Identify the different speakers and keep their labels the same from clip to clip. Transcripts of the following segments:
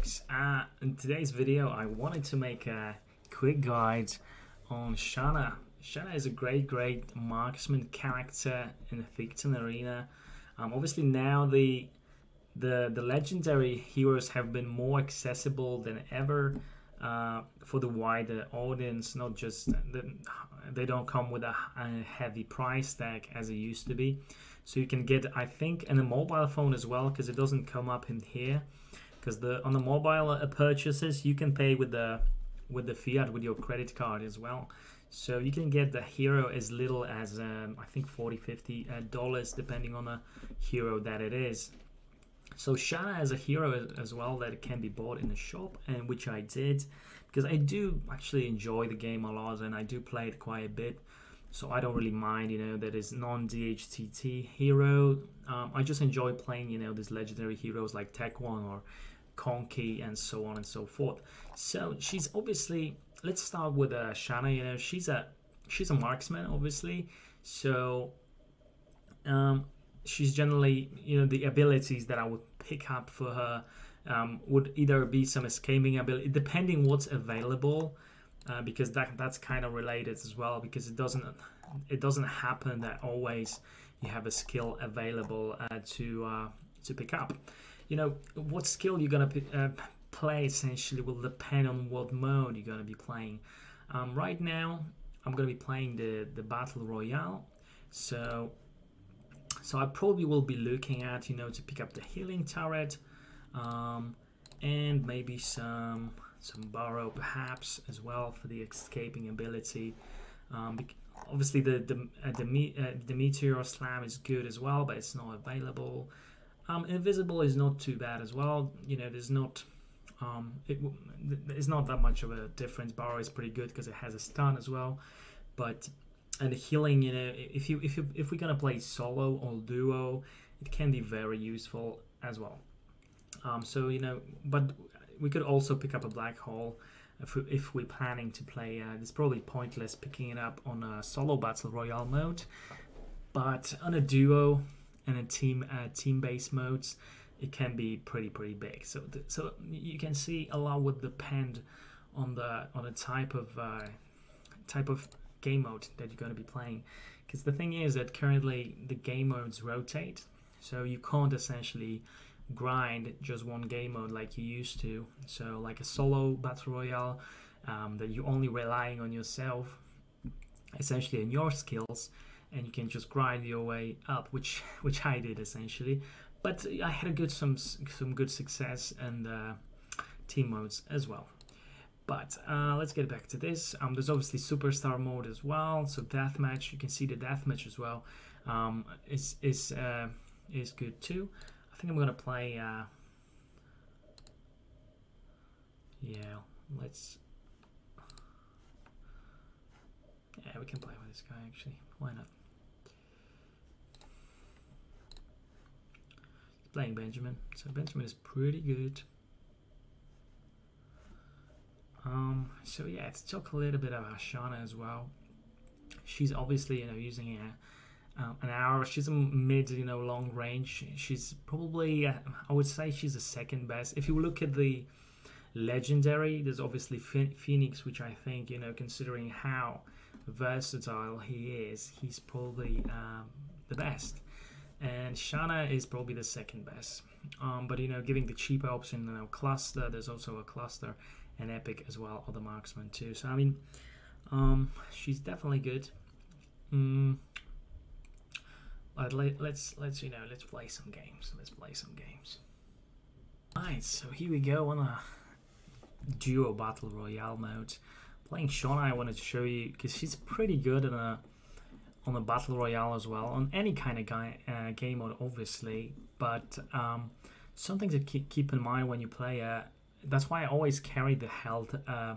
Speaker 1: folks, uh, in today's video I wanted to make a quick guide on Shanna. Shanna is a great, great marksman character in the Thetan Arena. Um, obviously now the, the, the legendary heroes have been more accessible than ever uh, for the wider audience, not just the, they don't come with a, a, heavy price tag as it used to be. So you can get, I think, in a mobile phone as well because it doesn't come up in here because the on the mobile uh, purchases you can pay with the with the fiat with your credit card as well. So you can get the hero as little as um, i think 40 50 uh, dollars depending on the hero that it is. So Shanna has a hero as well that can be bought in the shop and which i did because i do actually enjoy the game a lot and i do play it quite a bit. So I don't really mind, you know, that is non-DHCT hero. Um, I just enjoy playing, you know, these legendary heroes like One or Conky and so on and so forth. So she's obviously. Let's start with uh, Shanna. You know, she's a she's a marksman, obviously. So um, she's generally, you know, the abilities that I would pick up for her um, would either be some escaping ability, depending what's available uh, because that that's kind of related as well because it doesn't it doesn't happen that always you have a skill available uh, to uh, to pick up. You know what skill you're gonna uh, play essentially will depend on what mode you're gonna be playing. Um, right now, I'm gonna be playing the the battle royale, so so I probably will be looking at you know to pick up the healing turret, um, and maybe some some burrow perhaps as well for the escaping ability. Um, obviously the the uh, the, uh, the meteor slam is good as well, but it's not available. Um, invisible is not too bad as well. You know, there's not um, it, it's not that much of a difference. Burrow is pretty good because it has a stun as well, but and the healing, you know, if you if you if we're gonna play solo or duo, it can be very useful as well. Um, so you know, but we could also pick up a black hole if, we, if we're planning to play. Uh, it's probably pointless picking it up on a solo battle royale mode, but on a duo and a team uh, team based modes, it can be pretty pretty big. So th- so you can see a lot would depend on the on the type of uh, type of game mode that you're going to be playing. Because the thing is that currently the game modes rotate, so you can't essentially grind just one game mode like you used to. So like a solo battle royale um, that you're only relying on yourself, essentially on your skills, and you can just grind your way up, which which I did essentially. But I had a good some some good success and team modes as well. But uh, let's get back to this. Um, there's obviously superstar mode as well. So deathmatch, you can see the deathmatch as well. Um, is is uh, is good too I think I'm gonna play. Uh, yeah, let's. Yeah, we can play with this guy actually. Why not? Playing Benjamin, so Benjamin is pretty good. Um, so yeah, let's talk a little bit about Shanna as well. She's obviously you know using a um, an hour. She's a mid, you know, long range. She's probably, uh, I would say, she's the second best. If you look at the legendary, there's obviously Phoenix, which I think, you know, considering how versatile he is, he's probably um, the best. And Shanna is probably the second best. Um, but you know, giving the cheaper option, you know, cluster. There's also a cluster and epic as well, other marksman too. So I mean, um, she's definitely good. Mm, let, let's let's you know let's play some games. Let's play some games. Alright, so here we go on a duo battle royale mode. Playing Shanna, I wanted to show you because she's pretty good in a on a battle royale as well on any kind of guy, uh, game mode, obviously. But um, something to keep, keep in mind when you play. Uh, that's why I always carry the health uh,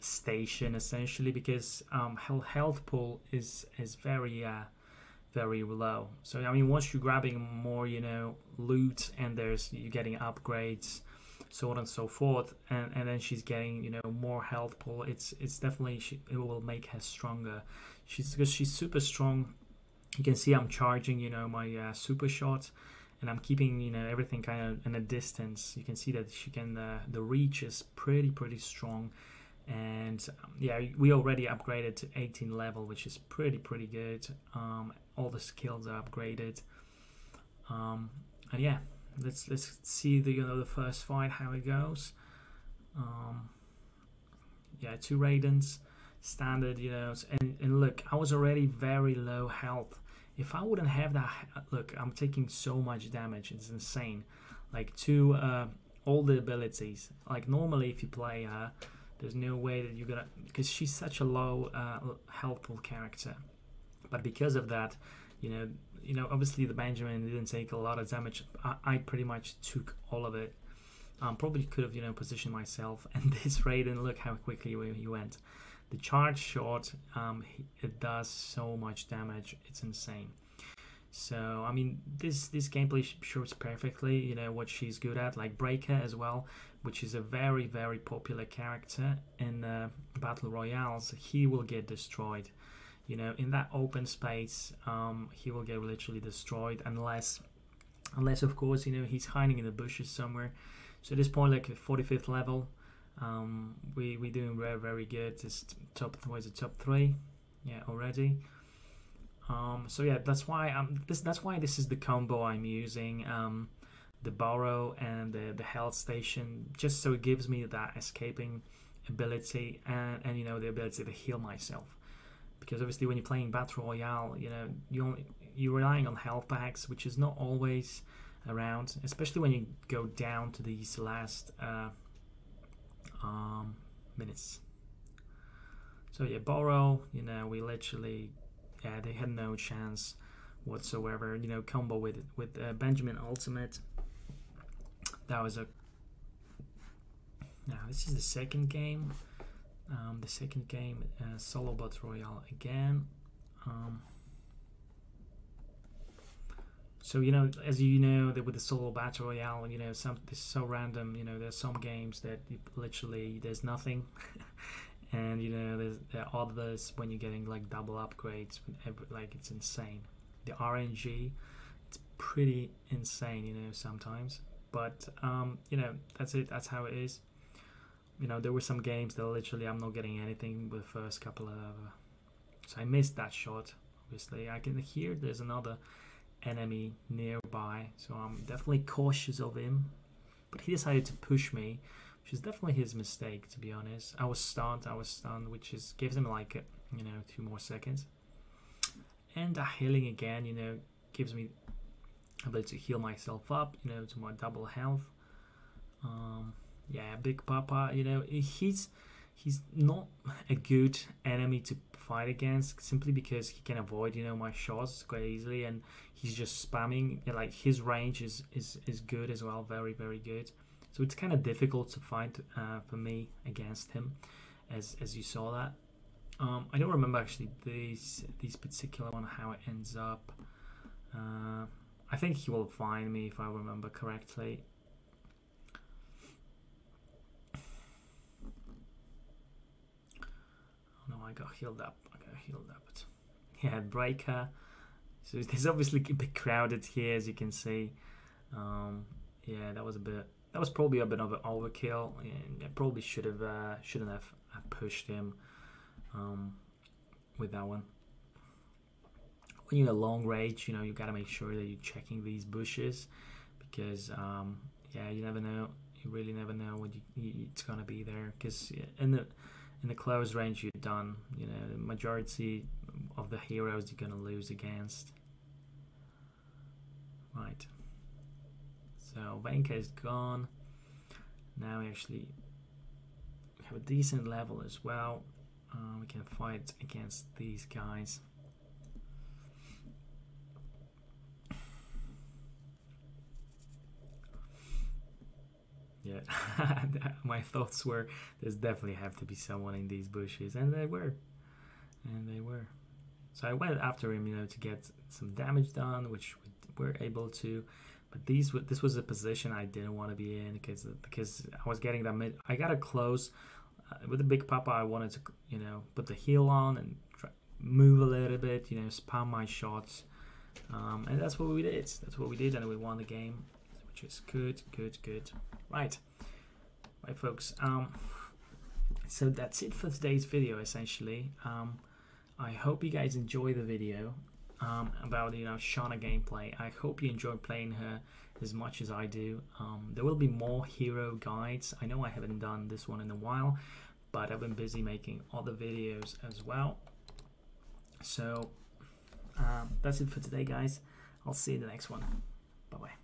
Speaker 1: station essentially because um, health pool is is very uh, very low. So I mean, once you're grabbing more, you know, loot and there's you're getting upgrades, so on and so forth, and, and then she's getting you know more health pool. It's it's definitely she, it will make her stronger. She's because she's super strong. You can see I'm charging you know my uh, super shot, and I'm keeping you know everything kind of in a distance. You can see that she can uh, the reach is pretty pretty strong, and um, yeah, we already upgraded to 18 level, which is pretty pretty good. Um, all the skills are upgraded, um, and yeah, let's let's see the you know the first fight how it goes. Um, yeah, two Raidens, standard, you know, and, and look, I was already very low health if I wouldn't have that, look, I'm taking so much damage. It's insane. Like to uh, all the abilities. Like normally, if you play her, there's no way that you're gonna because she's such a low uh, healthful character. But because of that, you know, you know, obviously the Benjamin didn't take a lot of damage. I, I pretty much took all of it. Um, probably could have, you know, positioned myself. And this Raiden, look how quickly he went. The charge shot, um, it does so much damage. It's insane. So I mean, this this gameplay shows perfectly, you know, what she's good at, like Breaker as well, which is a very very popular character in uh, battle royales. He will get destroyed, you know, in that open space. Um, he will get literally destroyed unless, unless of course, you know, he's hiding in the bushes somewhere. So at this point, like 45th level, um, we we doing very very good. This top was it top three, yeah already. Um, so yeah, that's why I'm this. That's why this is the combo I'm using. Um, the burrow and the the health station, just so it gives me that escaping ability and and you know the ability to heal myself. Because obviously, when you're playing battle royale, you know you only you're relying on health packs, which is not always around, especially when you go down to these last uh, um, minutes. So yeah, burrow. You know, we literally, yeah, they had no chance whatsoever. You know, combo with with uh, Benjamin Ultimate. That was a. Now this is the second game. Um, the second game, uh, solo battle royale again. Um, so you know, as you know, that with the solo battle royale, you know, some this is so random. You know, there's some games that literally there's nothing, and you know, there's there are others when you're getting like double upgrades. Like it's insane. The RNG, it's pretty insane. You know, sometimes, but um, you know, that's it. That's how it is. You know, there were some games that literally I'm not getting anything with the first couple of. So I missed that shot. Obviously, I can hear there's another enemy nearby, so I'm definitely cautious of him. But he decided to push me, which is definitely his mistake, to be honest. I was stunned, I was stunned, which is gives him like, you know, two more seconds. And a healing again, you know, gives me ability to heal myself up, you know, to my double health. Um, yeah, Big Papa, you know, he's he's not a good enemy to fight against simply because he can avoid you know my shots quite easily and he's just spamming. Like his range is is, is good as well very very good. So it's kind of difficult to fight uh, for me against him as as you saw that. Um, I don't remember actually these these particular one how it ends up. Uh, I think he will find me if I remember correctly I got healed up. I got healed up. Yeah, breaker. So there's obviously a bit crowded here, as you can see. Um, yeah, that was a bit. That was probably a bit of an overkill. And I probably should have uh, shouldn't have pushed him um, with that one. When you're a long range, you know you gotta make sure that you're checking these bushes because um, yeah, you never know. You really never know what you, you, it's gonna be there because in the in the close range you're done. You know, the majority of the heroes you're gonna lose against. Right. So Veinka is gone. Now we actually have a decent level as well. Uh, we can fight against these guys. Yeah, my thoughts were there's definitely have to be someone in these bushes, and they were, and they were. So I went after him, you know, to get some damage done, which we were able to. But these this was a position I didn't want to be in because because I was getting that mid. I got a close uh, with the big papa. I wanted to you know put the heel on and try, move a little bit, you know, spam my shots. Um, and that's what we did. That's what we did, and we won the game, which is good, good, good. Right, right, folks. Um, so that's it for today's video, essentially. Um, I hope you guys enjoy the video um, about you know Shanna gameplay. I hope you enjoy playing her as much as I do. Um, there will be more hero guides. I know I haven't done this one in a while, but I've been busy making other videos as well. So um, that's it for today, guys. I'll see you in the next one. Bye bye.